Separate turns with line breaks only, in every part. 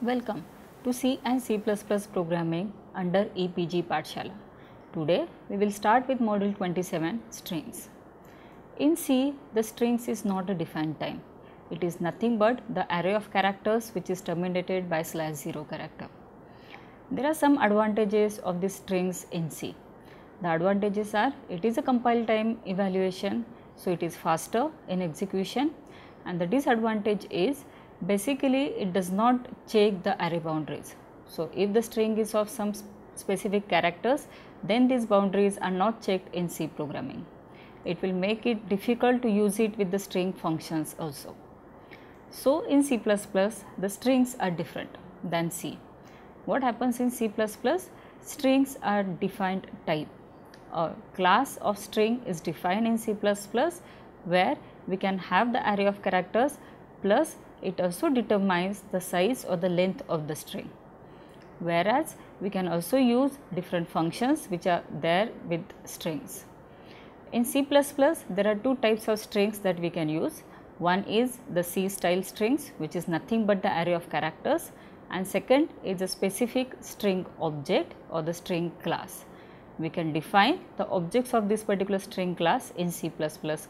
Welcome to C and C++ programming under EPG Pathshala. Today we will start with module 27 strings. In C the strings is not a defined time. It is nothing but the array of characters which is terminated by slash 0 character. There are some advantages of the strings in C. The advantages are it is a compile time evaluation so it is faster in execution and the disadvantage is basically it does not check the array boundaries. So, if the string is of some specific characters then these boundaries are not checked in C programming. It will make it difficult to use it with the string functions also. So, in C++ the strings are different than C. What happens in C++? Strings are defined type. A class of string is defined in C++ where we can have the array of characters plus it also determines the size or the length of the string. Whereas, we can also use different functions which are there with strings. In C++, there are two types of strings that we can use. One is the C style strings which is nothing but the array of characters and second is a specific string object or the string class. We can define the objects of this particular string class in C++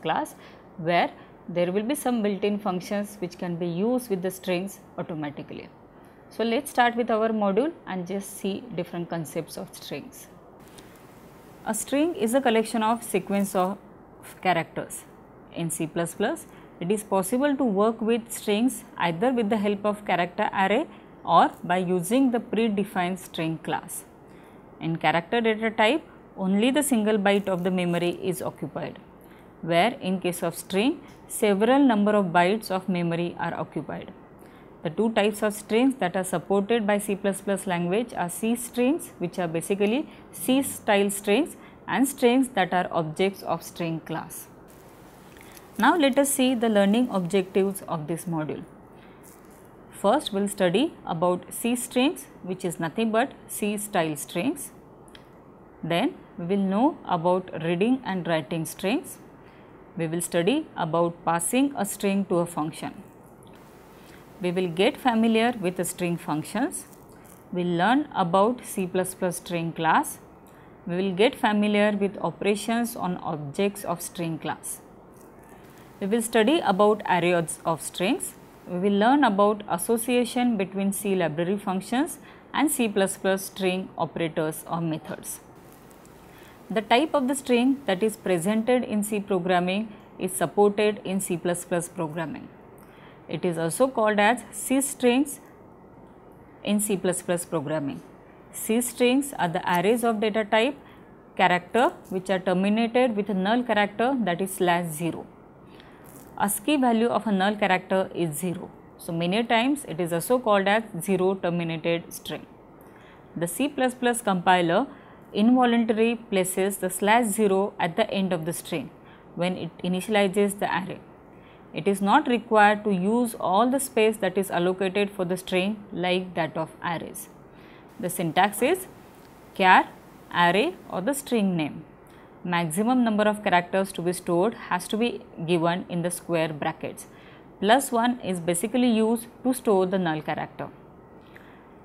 class where there will be some built-in functions which can be used with the strings automatically. So, let us start with our module and just see different concepts of strings. A string is a collection of sequence of characters. In C++, it is possible to work with strings either with the help of character array or by using the predefined string class. In character data type, only the single byte of the memory is occupied where in case of string several number of bytes of memory are occupied. The two types of strings that are supported by C++ language are C strings which are basically C style strings and strings that are objects of string class. Now, let us see the learning objectives of this module. First, we will study about C strings which is nothing but C style strings. Then, we will know about reading and writing strings we will study about passing a string to a function. We will get familiar with the string functions. We will learn about C++ string class. We will get familiar with operations on objects of string class. We will study about arrays of strings. We will learn about association between C library functions and C++ string operators or methods. The type of the string that is presented in C programming is supported in C++ programming. It is also called as C strings in C++ programming. C strings are the arrays of data type character which are terminated with a null character that is slash 0. ASCII value of a null character is 0. So, many times it is also called as 0 terminated string. The C++ compiler involuntarily places the slash 0 at the end of the string when it initializes the array. It is not required to use all the space that is allocated for the string like that of arrays. The syntax is char array or the string name. Maximum number of characters to be stored has to be given in the square brackets. Plus 1 is basically used to store the null character.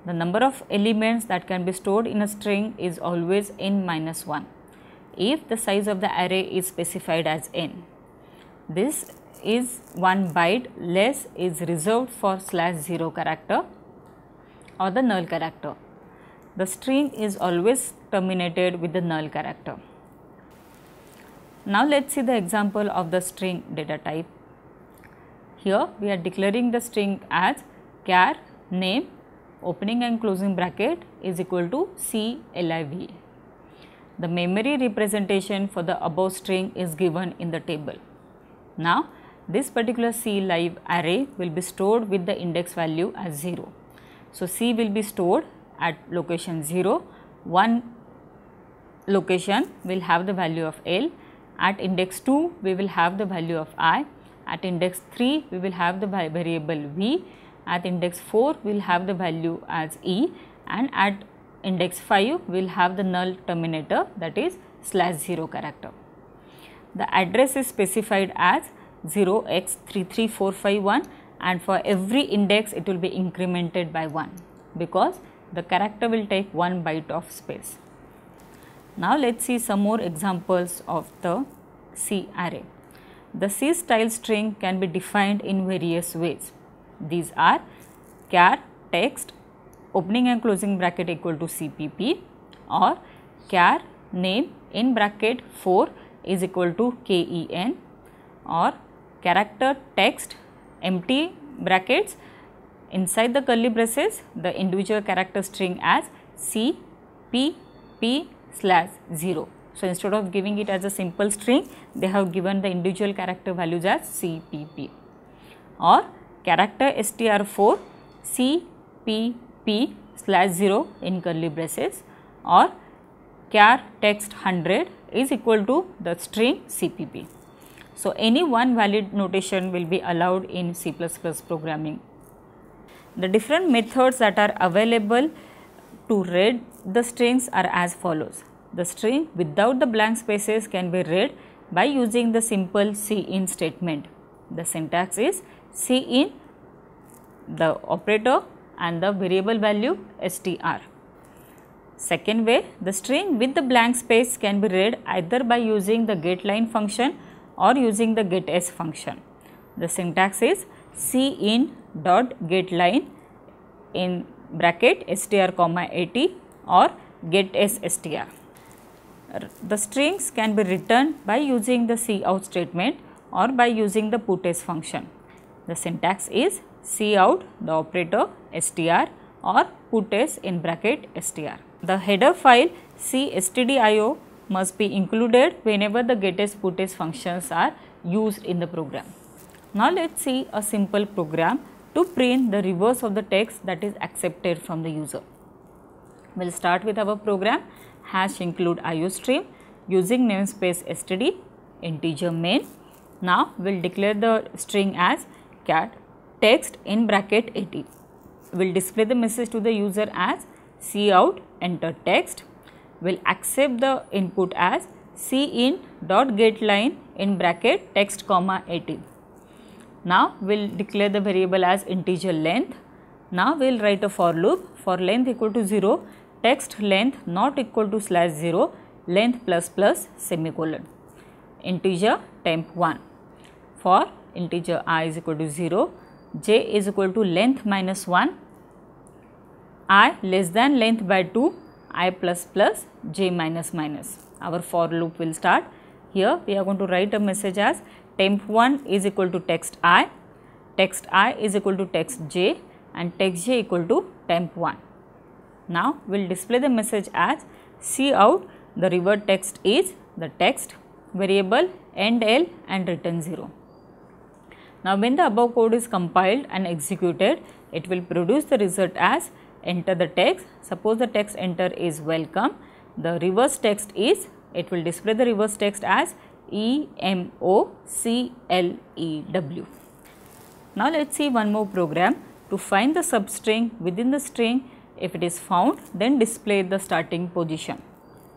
The number of elements that can be stored in a string is always n minus 1 if the size of the array is specified as n. This is 1 byte less is reserved for slash 0 character or the null character. The string is always terminated with the null character. Now, let us see the example of the string data type. Here we are declaring the string as char name opening and closing bracket is equal to CLIV. The memory representation for the above string is given in the table. Now, this particular C live array will be stored with the index value as 0. So, C will be stored at location 0, one location will have the value of L, at index 2 we will have the value of I, at index 3 we will have the variable V, at index 4 we will have the value as E and at index 5 we will have the null terminator that is slash 0 character. The address is specified as 0x33451 and for every index it will be incremented by 1 because the character will take 1 byte of space. Now let us see some more examples of the C array. The C style string can be defined in various ways. These are char text opening and closing bracket equal to CPP or char name in bracket 4 is equal to KEN or character text empty brackets inside the curly braces the individual character string as C P P slash 0. So, instead of giving it as a simple string they have given the individual character values as C P P or character str4 C P P slash 0 in curly braces or char text 100 is equal to the string CPP. So, any one valid notation will be allowed in C++ programming. The different methods that are available to read the strings are as follows. The string without the blank spaces can be read by using the simple cin statement. The syntax is cin the operator and the variable value str. Second way, the string with the blank space can be read either by using the getLine function or using the getS function. The syntax is cin dot getLine in bracket str comma at or getS str. The strings can be written by using the cout statement or by using the putS function. The syntax is cout the operator str or putS in bracket str. The header file cstdio must be included whenever the getS putS functions are used in the program. Now let us see a simple program to print the reverse of the text that is accepted from the user. We will start with our program hash include iostream using namespace std integer main. Now we will declare the string as cat text in bracket 80. Will display the message to the user as cout enter text will accept the input as see in dot getLine in bracket text comma 80. Now we will declare the variable as integer length. Now we will write a for loop for length equal to 0 text length not equal to slash 0 length plus plus semicolon integer temp 1 for integer i is equal to 0 j is equal to length minus 1 i less than length by 2 i plus plus j minus minus. Our for loop will start. Here we are going to write a message as temp 1 is equal to text i, text i is equal to text j and text j equal to temp 1. Now we will display the message as cout the revert text is the text variable endl and return 0. Now when the above code is compiled and executed it will produce the result as enter the text. Suppose the text enter is welcome. The reverse text is, it will display the reverse text as E M O C L E W. Now let us see one more program to find the substring within the string if it is found then display the starting position.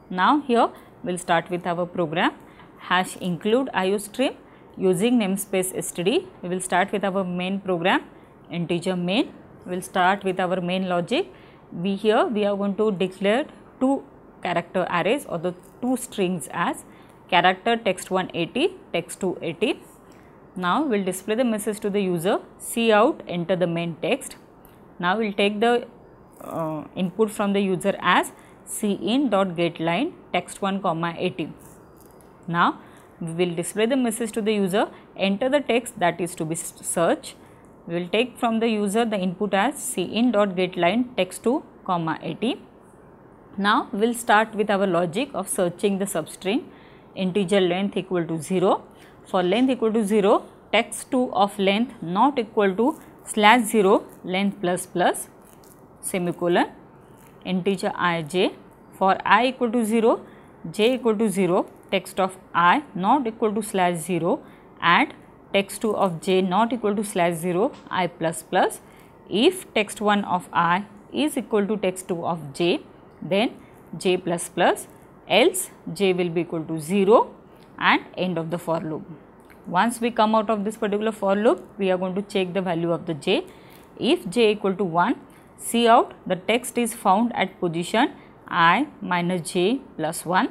Now here we will start with our program hash include iostream using namespace std we will start with our main program integer main we will start with our main logic. We here we are going to declare two character arrays or the two strings as character text 180, text 280. Now we will display the message to the user, cout enter the main text. Now we will take the uh, input from the user as cin dot get text 1 comma 80. Now we will display the message to the user, enter the text that is to be searched. We will take from the user the input as cin dot get line text 2 comma 80. Now we will start with our logic of searching the substring. Integer length equal to 0. For length equal to 0 text 2 of length not equal to slash 0 length plus plus semicolon. Integer i j. For i equal to 0 j equal to 0 text of i not equal to slash 0 and text 2 of j not equal to slash 0 i plus plus. If text 1 of i is equal to text 2 of j then j plus plus else j will be equal to 0 and end of the for loop. Once we come out of this particular for loop, we are going to check the value of the j. If j equal to 1, cout the text is found at position i minus j plus 1,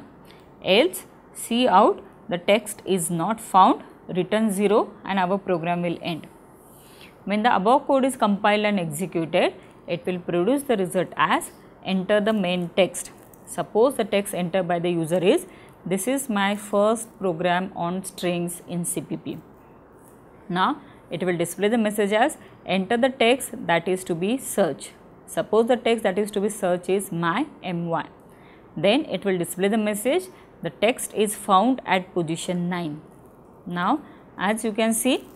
else cout the text is not found, return 0 and our program will end. When the above code is compiled and executed, it will produce the result as enter the main text. Suppose the text entered by the user is this is my first program on strings in CPP. Now it will display the message as enter the text that is to be search. Suppose the text that is to be search is my M1. Then it will display the message the text is found at position 9. Now as you can see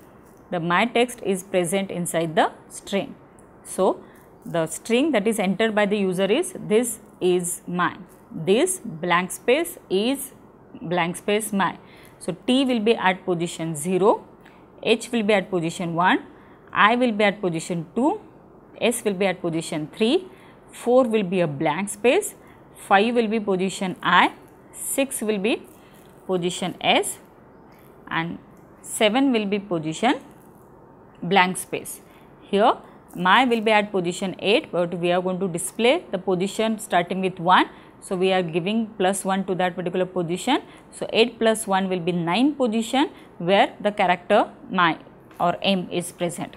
the my text is present inside the string. So the string that is entered by the user is this is my. This blank space is blank space my. So, T will be at position 0, H will be at position 1, I will be at position 2, S will be at position 3, 4 will be a blank space, 5 will be position I, 6 will be position S and 7 will be position blank space. Here my will be at position 8 but we are going to display the position starting with 1 so, we are giving plus 1 to that particular position. So, 8 plus 1 will be 9 position where the character my or m is present.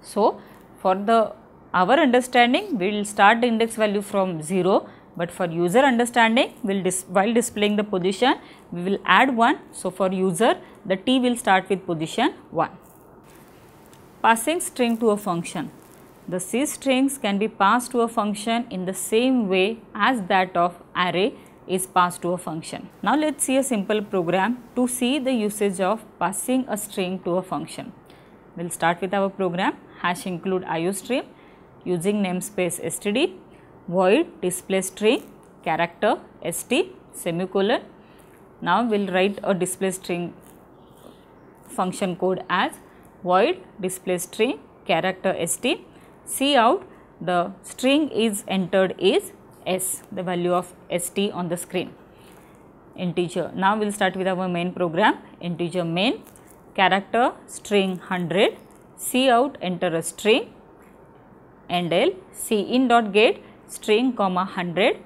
So, for the our understanding we will start the index value from 0, but for user understanding will dis while displaying the position we will add 1. So, for user the t will start with position 1. Passing string to a function. The C strings can be passed to a function in the same way as that of array is passed to a function. Now, let us see a simple program to see the usage of passing a string to a function. We will start with our program hash include iostream using namespace std void display string character st semicolon. Now, we will write a display string function code as void display string character st cout the string is entered is s, the value of st on the screen integer. Now, we will start with our main program integer main character string 100 cout enter a string endl c in dot get string comma 100.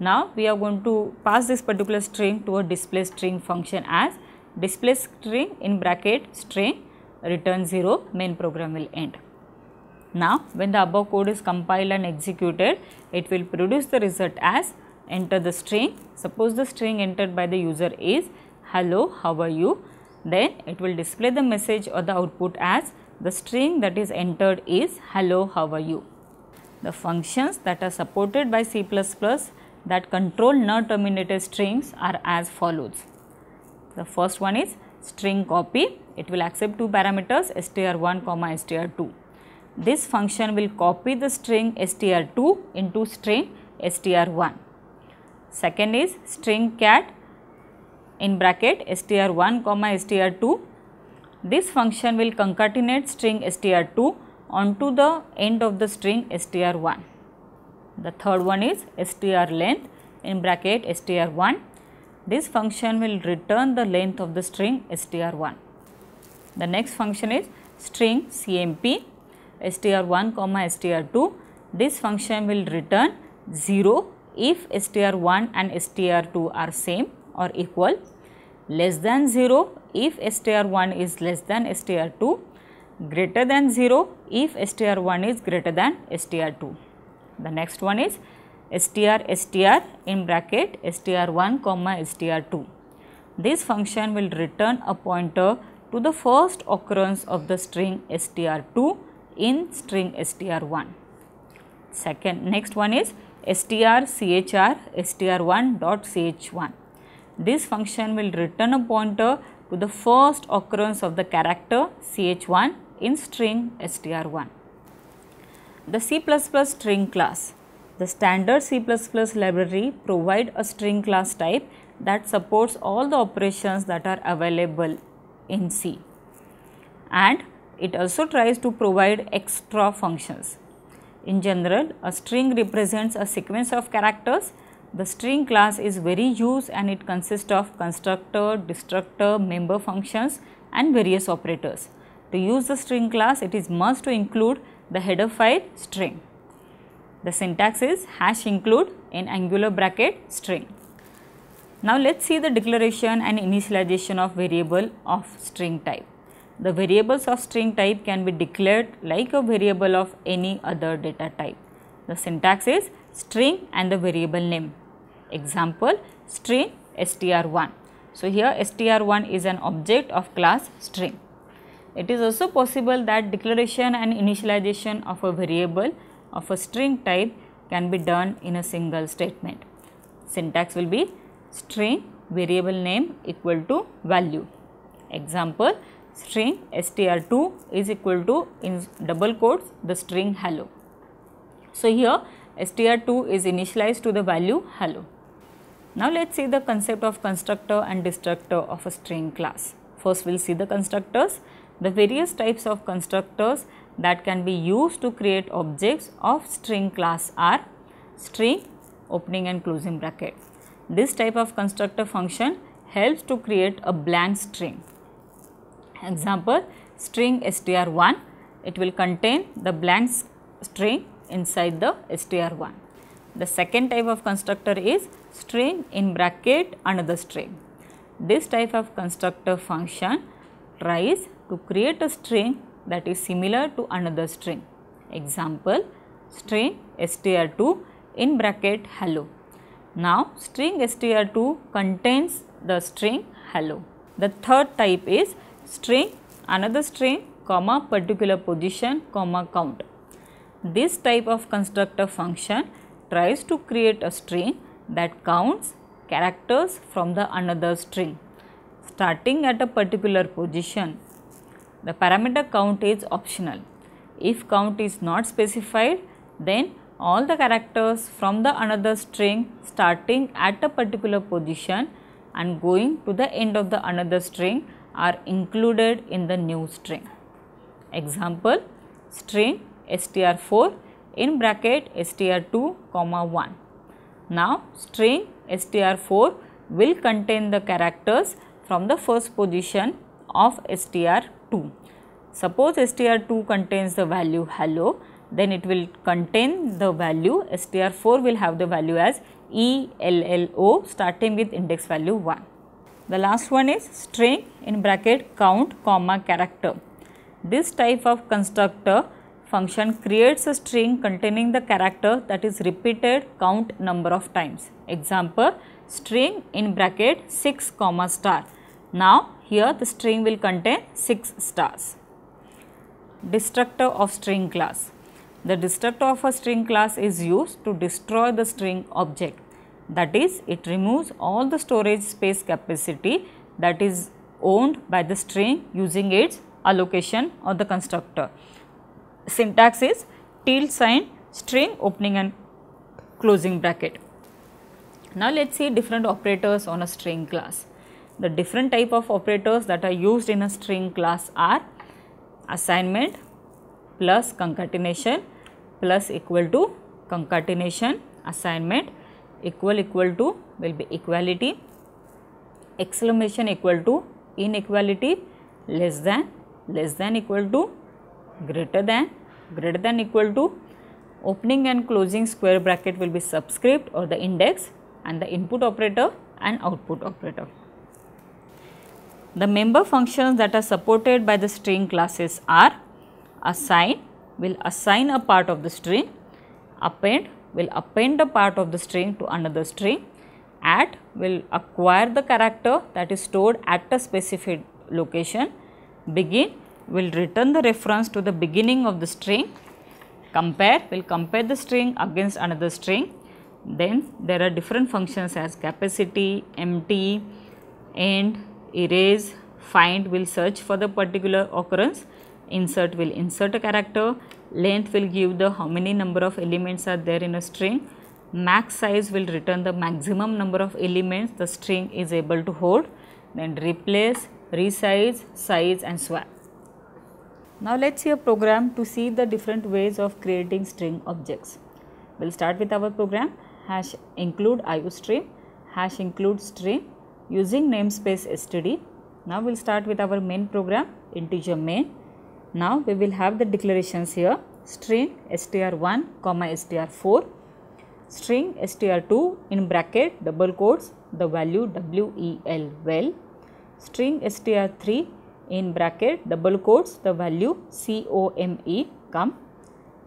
Now, we are going to pass this particular string to a display string function as display string in bracket string return 0 main program will end. Now, when the above code is compiled and executed, it will produce the result as enter the string. Suppose the string entered by the user is hello, how are you? Then it will display the message or the output as the string that is entered is hello, how are you? The functions that are supported by C++ that control null-terminated strings are as follows. The first one is string copy. It will accept two parameters str1 comma str2 this function will copy the string str2 into string str1. Second is string cat in bracket str1 comma str2. This function will concatenate string str2 onto the end of the string str1. The third one is str length in bracket str1. This function will return the length of the string str1. The next function is string cmp str1 comma str2 this function will return 0 if str1 and str2 are same or equal less than 0 if str1 is less than str2 greater than 0 if str1 is greater than str2 the next one is str str in bracket str1 comma str2 this function will return a pointer to the first occurrence of the string str2 in string str1. Second, next one is strchr str1 dot ch1. This function will return a pointer to the first occurrence of the character ch1 in string str1. The C++ string class. The standard C++ library provide a string class type that supports all the operations that are available in C and it also tries to provide extra functions. In general, a string represents a sequence of characters. The string class is very used and it consists of constructor, destructor, member functions and various operators. To use the string class, it is must to include the header file string. The syntax is hash include in angular bracket string. Now let us see the declaration and initialization of variable of string type. The variables of string type can be declared like a variable of any other data type. The syntax is string and the variable name. Example string str1. So here str1 is an object of class string. It is also possible that declaration and initialization of a variable of a string type can be done in a single statement. Syntax will be string variable name equal to value. Example string str2 is equal to in double quotes the string hello. So here str2 is initialized to the value hello. Now let us see the concept of constructor and destructor of a string class. First we will see the constructors. The various types of constructors that can be used to create objects of string class are string opening and closing bracket. This type of constructor function helps to create a blank string. Example string str1 it will contain the blank string inside the str1. The second type of constructor is string in bracket another string. This type of constructor function tries to create a string that is similar to another string. Example string str2 in bracket hello. Now string str2 contains the string hello. The third type is string another string comma particular position comma count. This type of constructor function tries to create a string that counts characters from the another string starting at a particular position. The parameter count is optional. If count is not specified, then all the characters from the another string starting at a particular position and going to the end of the another string are included in the new string. Example string str4 in bracket str2 comma 1. Now string str4 will contain the characters from the first position of str2. Suppose str2 contains the value hello then it will contain the value str4 will have the value as ELLO starting with index value 1. The last one is string in bracket count comma character. This type of constructor function creates a string containing the character that is repeated count number of times. Example string in bracket 6 comma star. Now here the string will contain 6 stars. Destructor of string class. The destructor of a string class is used to destroy the string object. That is it removes all the storage space capacity that is owned by the string using its allocation or the constructor syntax is tilde sign string opening and closing bracket. Now let us see different operators on a string class. The different type of operators that are used in a string class are assignment plus concatenation plus equal to concatenation assignment equal equal to will be equality exclamation equal to inequality less than less than equal to greater than greater than equal to opening and closing square bracket will be subscript or the index and the input operator and output operator. The member functions that are supported by the string classes are assign will assign a part of the string, append will append a part of the string to another string, at will acquire the character that is stored at a specific location, begin will return the reference to the beginning of the string, compare will compare the string against another string. Then there are different functions as capacity, empty, end, erase, find will search for the particular occurrence, insert will insert a character, length will give the how many number of elements are there in a string, max size will return the maximum number of elements the string is able to hold, then replace, resize, size and swap. Now let us see a program to see the different ways of creating string objects. We will start with our program hash include iostream hash include string using namespace std Now we will start with our main program integer main. Now we will have the declarations here. String str1 comma str4 string str2 in bracket double quotes the value wel well. String str3 in bracket double quotes the value come come.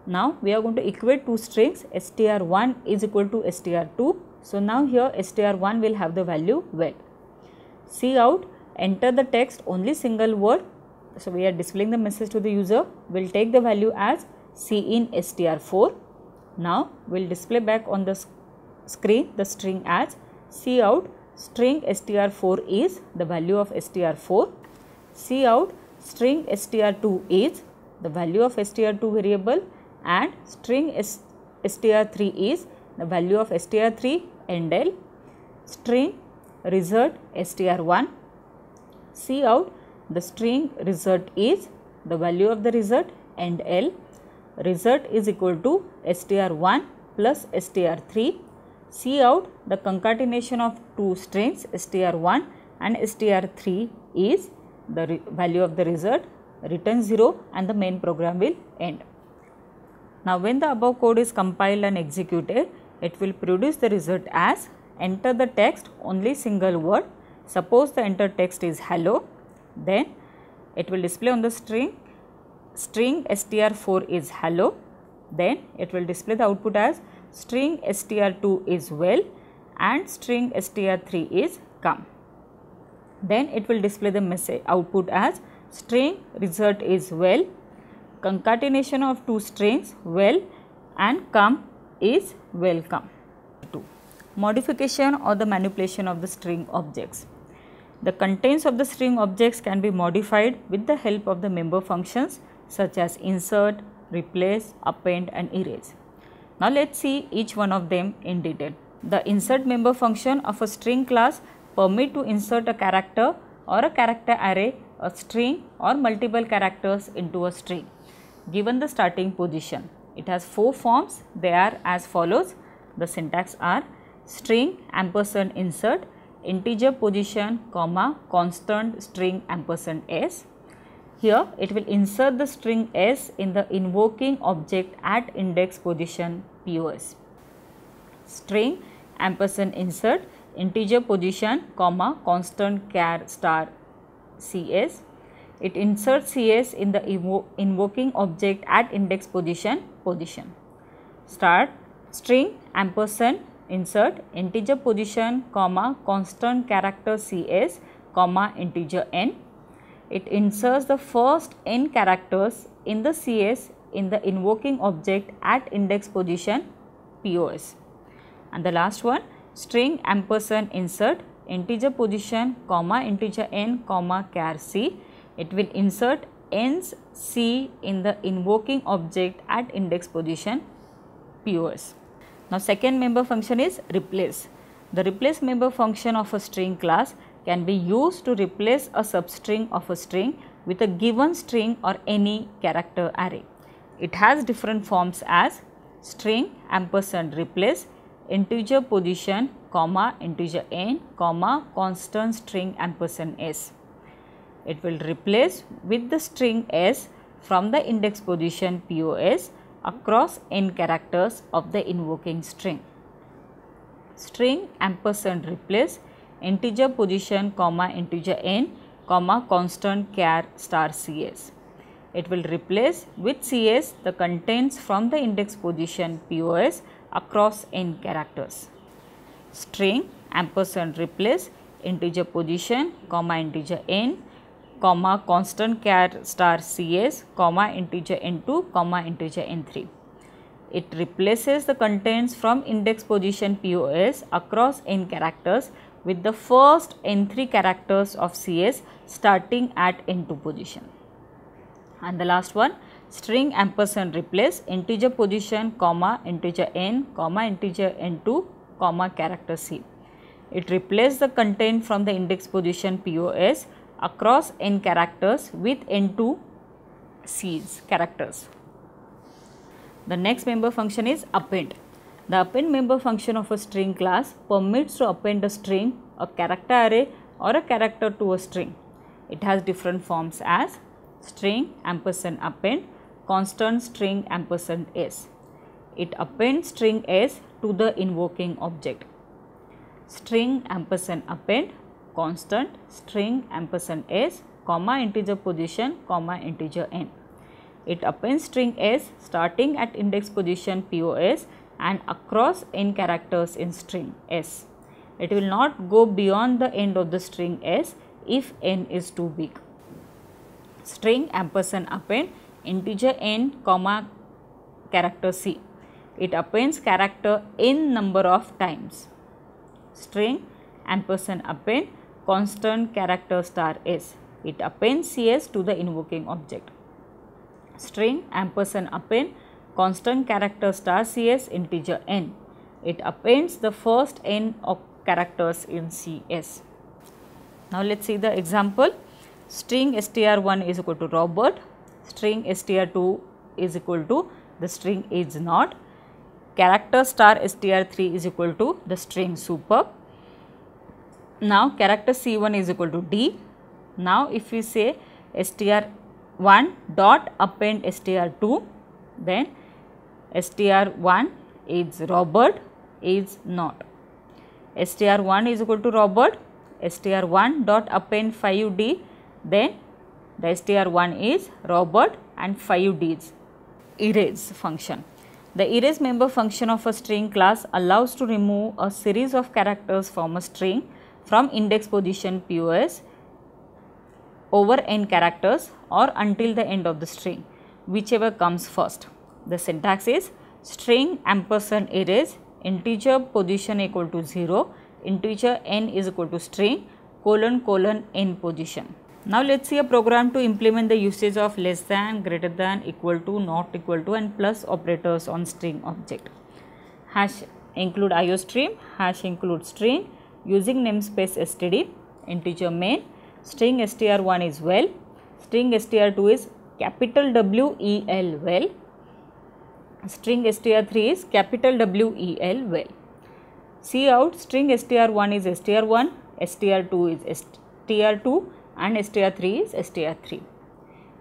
Now we are going to equate two strings str1 is equal to str2 so now here str1 will have the value well cout enter the text only single word. So we are displaying the message to the user. We will take the value as cin str4 now we will display back on the screen the string as cout. String str4 is the value of str4 cout. String str2 is the value of str2 variable. And string str3 is the value of str3 endl. String result str1 cout the string result is the value of the result endl result is equal to str1 plus str3 cout the concatenation of two strings str1 and str3 is the value of the result return 0 and the main program will end. Now when the above code is compiled and executed it will produce the result as enter the text only single word. Suppose the enter text is hello then it will display on the string. String str4 is hello then it will display the output as string str2 is well and string str3 is come. Then it will display the message output as string result is well concatenation of two strings well and come is welcome. Modification or the manipulation of the string objects. The contents of the string objects can be modified with the help of the member functions such as insert, replace, append and erase. Now let us see each one of them in detail. The insert member function of a string class permit to insert a character or a character array, a string or multiple characters into a string given the starting position. It has four forms, they are as follows. The syntax are string ampersand insert integer position comma constant string ampersand s. Here it will insert the string s in the invoking object at index position POS. String ampersand insert integer position comma constant char star cs. It inserts cs in the invo invoking object at index position position. Start string ampersand insert integer position comma constant character cs comma integer n. It inserts the first n characters in the cs in the invoking object at index position POS. And the last one string ampersand insert integer position comma integer n comma char c. It will insert n's c in the invoking object at index position POS. Now second member function is replace. The replace member function of a string class can be used to replace a substring of a string with a given string or any character array. It has different forms as string ampersand replace, integer position, comma, integer n, comma, constant string ampersand s. It will replace with the string s from the index position POS across n characters of the invoking string. String ampersand replace integer position comma integer n comma constant char star cs. It will replace with cs the contents from the index position POS across n characters. String ampersand replace integer position comma integer n comma constant char star cs comma integer n2 comma integer n3. It replaces the contents from index position POS across n characters with the first n3 characters of CS starting at n2 position. And the last one string ampersand replace integer position comma integer n comma integer n2 comma character C. It replaces the content from the index position POS across n characters with n2 C's characters. The next member function is append. The append member function of a string class permits to append a string, a character array or a character to a string. it has different forms as string ampersand append, constant string ampersand s. It appends string s to the invoking object. String ampersand append, constant string ampersand s, comma integer position, comma integer n. It appends string s starting at index position POS and across n characters in string s. It will not go beyond the end of the string s if n is too big. String ampersand append integer n comma character c. It appends character n number of times. String ampersand append constant character star s. It appends cs to the invoking object. String ampersand append constant character star cs integer n. It appends the first n of characters in cs. Now, let us see the example string str1 is equal to Robert, string str2 is equal to the string is not, character star str3 is equal to the string super. Now, character c1 is equal to d. Now, if we say str1 dot append str2 then str1 is Robert is not. str1 is equal to Robert str1 dot append 5d then the str1 is Robert and 5d is erase function. The erase member function of a string class allows to remove a series of characters from a string from index position POS over n characters or until the end of the string whichever comes first. The syntax is string ampersand erase integer position equal to 0 integer n is equal to string colon colon n position. Now let us see a program to implement the usage of less than, greater than, equal to, not equal to and plus operators on string object. Hash include iostream, hash include string using namespace std, integer main, string str1 is well, string str2 is capital W E L well, string str3 is capital W E L well. cout string str1 is str1, str2 is str2 and str3 is str3.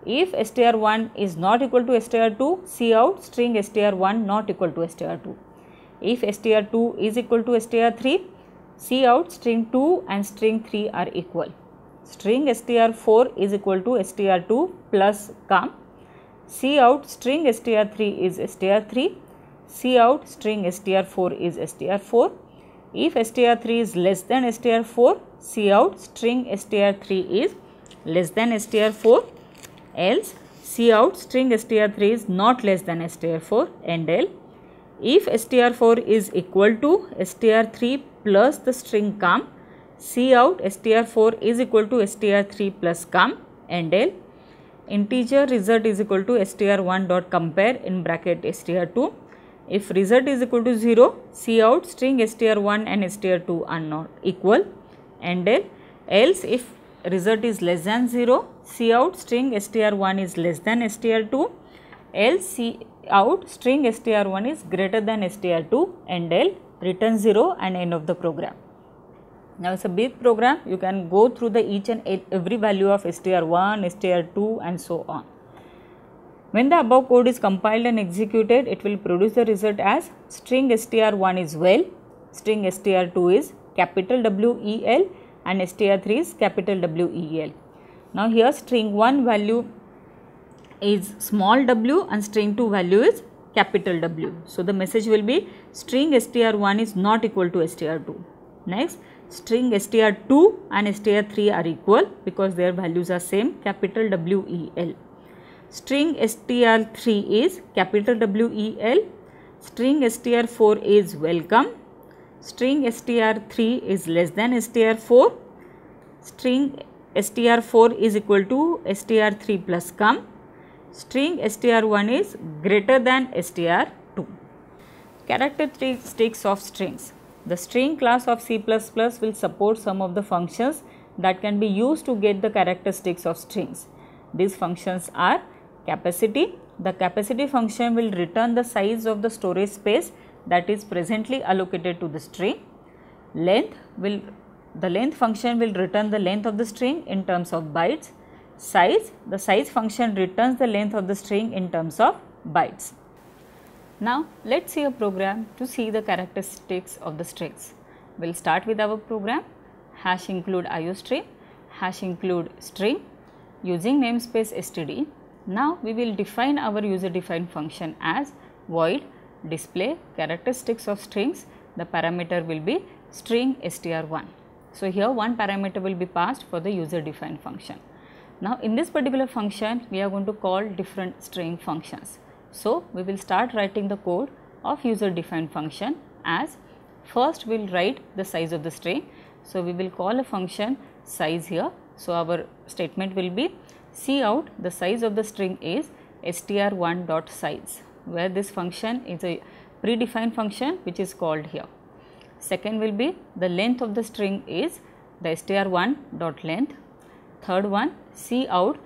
If str1 is not equal to str2, cout string str1 not equal to str2. If str2 is equal to str3, see out string 2 and string 3 are equal. String str4 is equal to str2 plus come. cout string str3 is str3. cout string str4 is str4. If str3 is less than str4, cout string str3 is less than str4 else cout string str3 is not less than str4 endl. If str4 is equal to str3 plus the string come, cout str4 is equal to str3 plus come endl. Integer result is equal to str1 dot compare in bracket str2 if result is equal to 0, cout string str1 and str2 are not equal endl. else if result is less than 0, cout string str1 is less than str2, else out string str1 is greater than str2 endl return 0 and end of the program. Now, it is a big program you can go through the each and every value of str1, str2 and so on. When the above code is compiled and executed, it will produce the result as string str1 is well, string str2 is capital W E L and str3 is capital W E L. Now here string 1 value is small w and string 2 value is capital W. So the message will be string str1 is not equal to str2. Next string str2 and str3 are equal because their values are same capital W E L. String str3 is capital WEL, string str4 is welcome, string str3 is less than str4, string str4 is equal to str3 plus come, string str1 is greater than str2. Characteristics of strings. The string class of C++ will support some of the functions that can be used to get the characteristics of strings. These functions are capacity. The capacity function will return the size of the storage space that is presently allocated to the string. Length will the length function will return the length of the string in terms of bytes. Size, the size function returns the length of the string in terms of bytes. Now, let us see a program to see the characteristics of the strings. We will start with our program hash include iostream, hash include string using namespace std. Now, we will define our user defined function as void display characteristics of strings the parameter will be string str1. So, here one parameter will be passed for the user defined function. Now, in this particular function we are going to call different string functions. So, we will start writing the code of user defined function as first we will write the size of the string. So, we will call a function size here. So, our statement will be cout the size of the string is str1 dot size where this function is a predefined function which is called here. Second will be the length of the string is the str1 dot length. Third one cout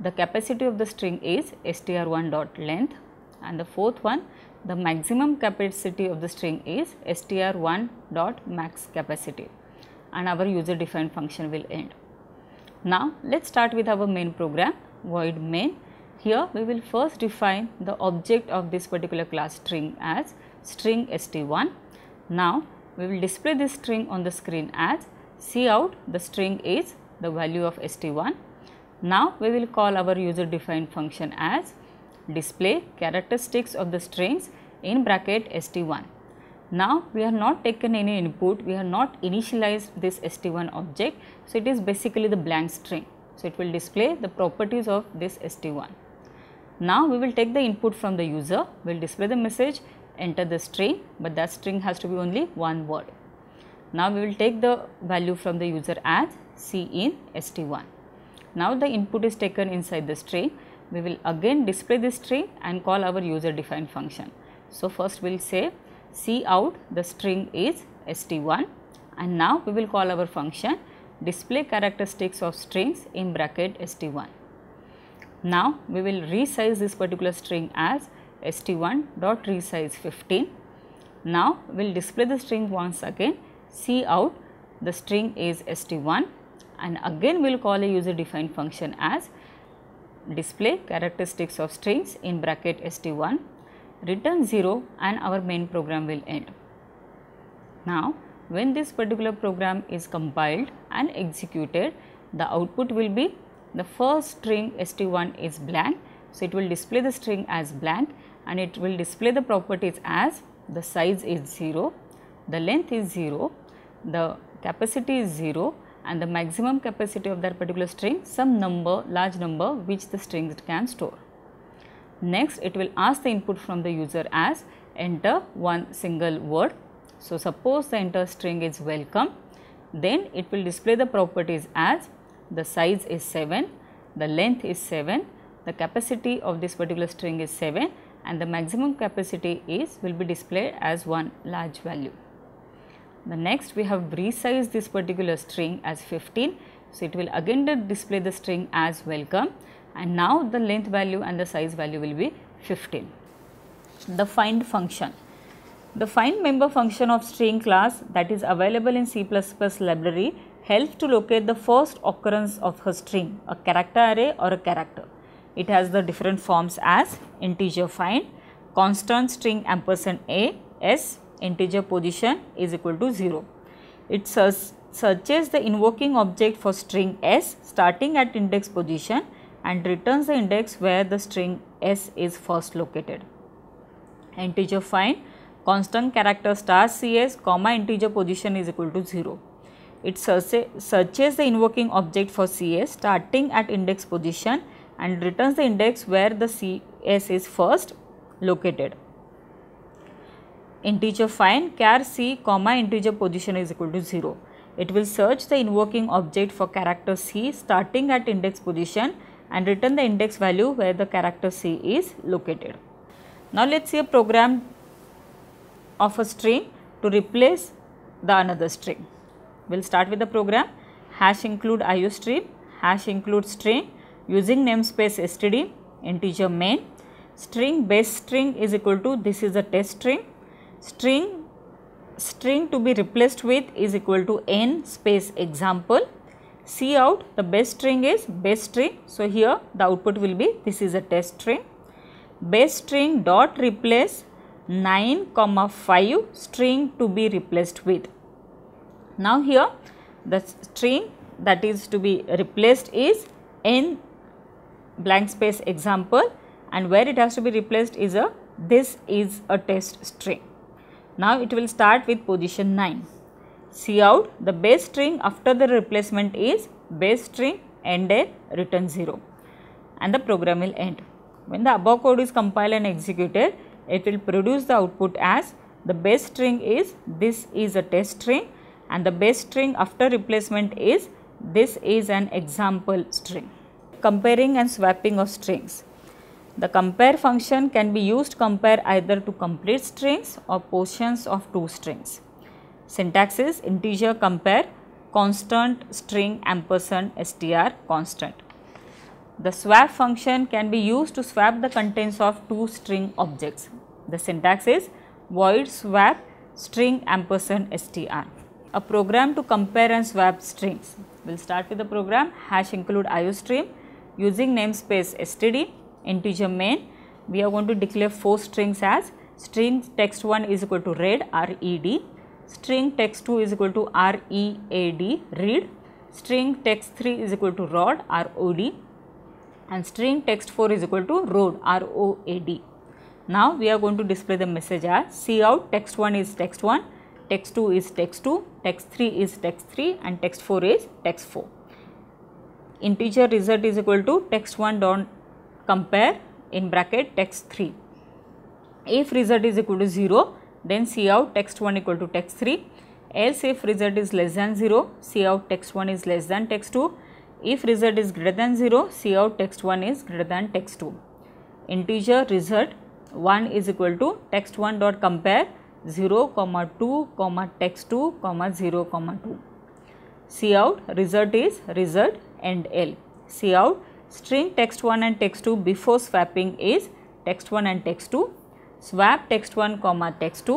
the capacity of the string is str1 dot length and the fourth one the maximum capacity of the string is str1 dot max capacity and our user defined function will end. Now, let us start with our main program void main. Here we will first define the object of this particular class string as string st1. Now, we will display this string on the screen as cout the string is the value of st1. Now, we will call our user defined function as display characteristics of the strings in bracket st1. Now, we have not taken any input, we have not initialized this st1 object. So, it is basically the blank string. So, it will display the properties of this st1. Now, we will take the input from the user, we will display the message enter the string, but that string has to be only one word. Now, we will take the value from the user as C in ST1. Now, the input is taken inside the string. We will again display this string and call our user defined function. So, first we will say cout the string is ST1 and now we will call our function display characteristics of strings in bracket ST1. Now, we will resize this particular string as st1 dot resize 15. Now, we will display the string once again cout the string is st1 and again we will call a user defined function as display characteristics of strings in bracket st1 return 0 and our main program will end. Now, when this particular program is compiled and executed the output will be the first string st1 is blank. So, it will display the string as blank and it will display the properties as the size is 0, the length is 0, the capacity is 0 and the maximum capacity of that particular string some number large number which the string can store. Next it will ask the input from the user as enter one single word. So, suppose the enter string is welcome then it will display the properties as the size is 7, the length is 7, the capacity of this particular string is 7 and the maximum capacity is will be displayed as one large value. The next we have resized this particular string as 15. So, it will again display the string as welcome and now the length value and the size value will be 15. The find function. The find member function of string class that is available in C++ library helps to locate the first occurrence of a string, a character array or a character. It has the different forms as integer find, constant string ampersand a, s, integer position is equal to 0. It searches the invoking object for string s starting at index position and returns the index where the string s is first located. Integer find constant character star cs comma integer position is equal to 0. It searches the invoking object for cs starting at index position and returns the index where the CS is first located. Integer find char C comma integer position is equal to 0. It will search the invoking object for character C starting at index position and return the index value where the character C is located. Now, let us see a program of a string to replace the another string. We will start with the program hash include iostream, hash include string using namespace std integer main string base string is equal to this is a test string string string to be replaced with is equal to n space example. cout the base string is base string. So, here the output will be this is a test string. Base string dot replace 9 comma 5 string to be replaced with. Now, here the string that is to be replaced is n blank space example and where it has to be replaced is a this is a test string. Now it will start with position 9. cout the base string after the replacement is base string end a return 0 and the program will end. When the above code is compiled and executed, it will produce the output as the base string is this is a test string and the base string after replacement is this is an example string. Comparing and swapping of strings. The compare function can be used to compare either to complete strings or portions of two strings. Syntax is integer compare constant string ampersand str constant. The swap function can be used to swap the contents of two string objects. The syntax is void swap string ampersand str. A program to compare and swap strings. We will start with the program hash include iostream using namespace std integer main, we are going to declare four strings as string text 1 is equal to read red, string text 2 is equal to read read, string text 3 is equal to rod rod and string text 4 is equal to road road. Now we are going to display the message as cout text 1 is text 1, text 2 is text 2, text 3 is text 3 and text 4 is text 4. Integer result is equal to text 1 dot compare in bracket text 3. If result is equal to 0, then cout text 1 equal to text 3. Else if result is less than 0, cout text 1 is less than text 2. If result is greater than 0, cout text 1 is greater than text 2. Integer result 1 is equal to text 1 dot compare 0 comma 2 comma text 2 comma 0 comma 2. cout result is result and L. cout String text 1 and text 2 before swapping is text 1 and text 2. Swap text 1 comma text 2.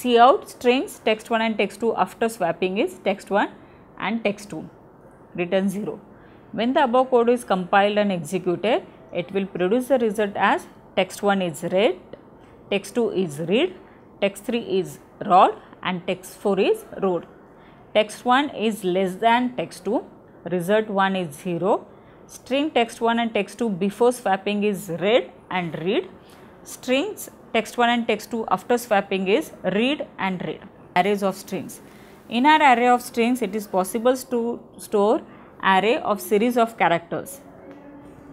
cout strings text 1 and text 2 after swapping is text 1 and text 2. Return 0. When the above code is compiled and executed, it will produce the result as text 1 is read, text 2 is read, text 3 is rod and text 4 is road. Text 1 is less than text 2, result 1 is 0 String text 1 and text 2 before swapping is read and read. Strings text 1 and text 2 after swapping is read and read. Arrays of strings. In our array of strings, it is possible to store array of series of characters.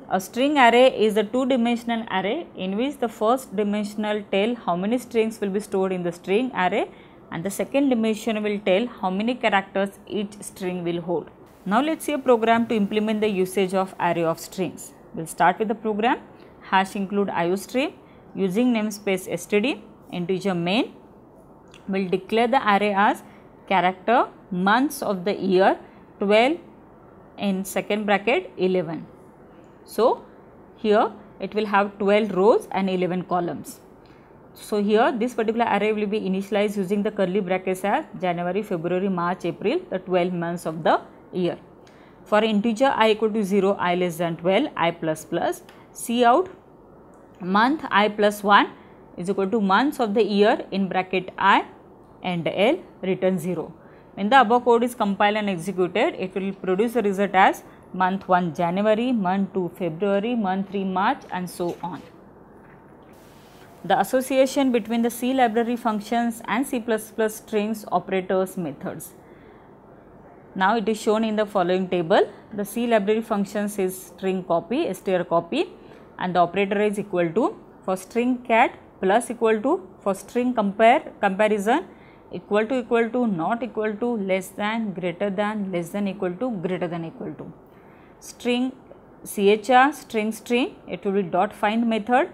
A string array is a two-dimensional array in which the first dimensional tell how many strings will be stored in the string array and the second dimension will tell how many characters each string will hold. Now let us see a program to implement the usage of array of strings. We will start with the program hash include iostream using namespace std integer main We will declare the array as character months of the year 12 in second bracket 11. So, here it will have 12 rows and 11 columns. So, here this particular array will be initialized using the curly brackets as January, February, March, April the 12 months of the year. For integer i equal to 0, i less than 12, i plus plus, cout month i plus 1 is equal to months of the year in bracket i endl return 0. When the above code is compiled and executed, it will produce the result as month 1 January, month 2 February, month 3 March and so on. The association between the C library functions and C++ plus strings operators methods. Now it is shown in the following table. The C library functions is string copy, str copy and the operator is equal to for string cat plus equal to for string compare comparison equal to equal to not equal to less than greater than less than equal to greater than equal to. String chr string string it will be dot find method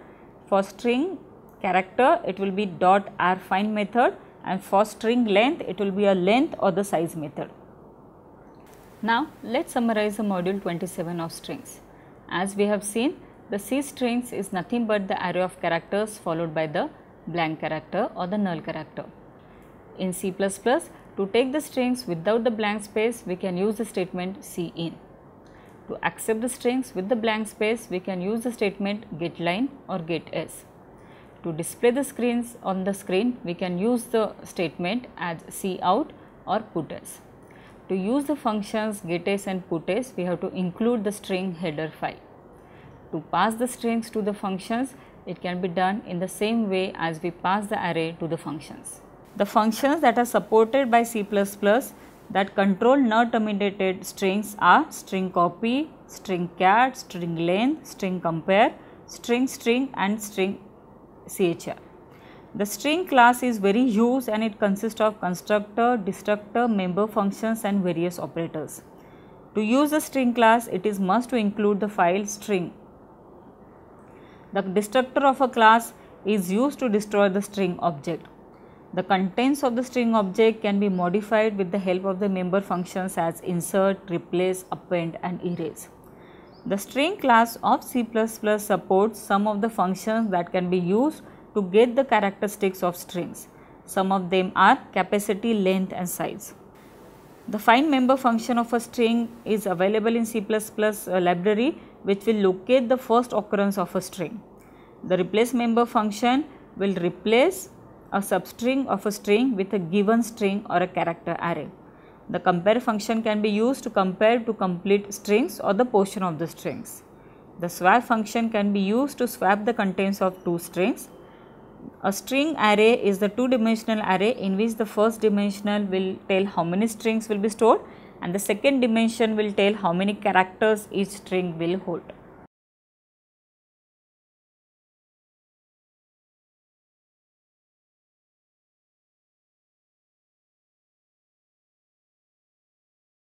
for string character it will be dot r find method and for string length it will be a length or the size method. Now, let us summarize the module 27 of strings. As we have seen, the C strings is nothing but the array of characters followed by the blank character or the null character. In C++, to take the strings without the blank space, we can use the statement cin. To accept the strings with the blank space, we can use the statement getLine or getS. To display the screens on the screen, we can use the statement as cout or puts. To use the functions getS and puts, we have to include the string header file. To pass the strings to the functions, it can be done in the same way as we pass the array to the functions. The functions that are supported by C++ that control null terminated strings are string copy, string cat, string length, string compare, string string and string chr. The string class is very used and it consists of constructor, destructor, member functions and various operators. To use the string class, it is must to include the file string. The destructor of a class is used to destroy the string object. The contents of the string object can be modified with the help of the member functions as insert, replace, append and erase. The string class of C++ supports some of the functions that can be used to get the characteristics of strings. Some of them are capacity, length and size. The find member function of a string is available in C++ uh, library which will locate the first occurrence of a string. The replace member function will replace a substring of a string with a given string or a character array. The compare function can be used to compare to complete strings or the portion of the strings. The swap function can be used to swap the contents of two strings. A string array is the two dimensional array in which the first dimensional will tell how many strings will be stored and the second dimension will tell how many characters each string will hold.